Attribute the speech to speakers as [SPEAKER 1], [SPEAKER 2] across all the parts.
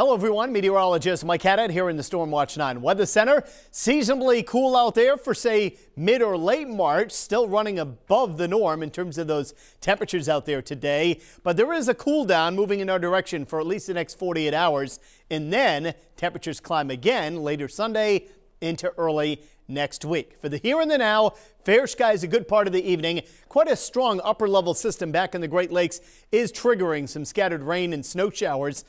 [SPEAKER 1] Hello everyone, meteorologist Mike Haddad here in the Storm Watch 9 Weather Center. Seasonably cool out there for say mid or late March, still running above the norm in terms of those temperatures out there today. But there is a cool down moving in our direction for at least the next 48 hours. And then temperatures climb again later Sunday into early next week. For the here and the now, fair skies a good part of the evening. Quite a strong upper level system back in the Great Lakes is triggering some scattered rain and snow showers.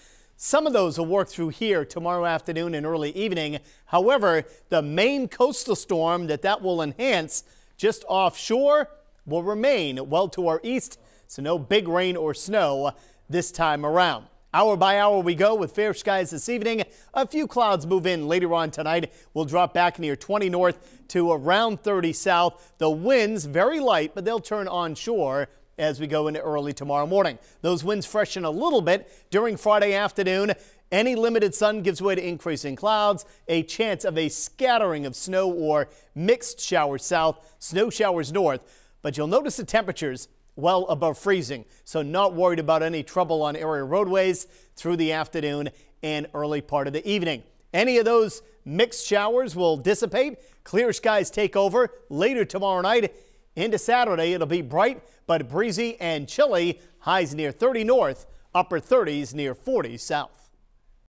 [SPEAKER 1] Some of those will work through here tomorrow afternoon and early evening. However, the main coastal storm that that will enhance just offshore will remain well to our east, so no big rain or snow this time around. Hour by hour we go with fair skies this evening. A few clouds move in later on tonight. We'll drop back near 20 north to around 30 south. The winds very light, but they'll turn onshore as we go into early tomorrow morning. Those winds freshen a little bit during Friday afternoon. Any limited sun gives way to increasing clouds, a chance of a scattering of snow or mixed showers south, snow showers north. But you'll notice the temperatures well above freezing, so not worried about any trouble on area roadways through the afternoon and early part of the evening. Any of those mixed showers will dissipate. Clear skies take over later tomorrow night into Saturday, it'll be bright but breezy and chilly. Highs near 30 north, upper 30s near 40 south.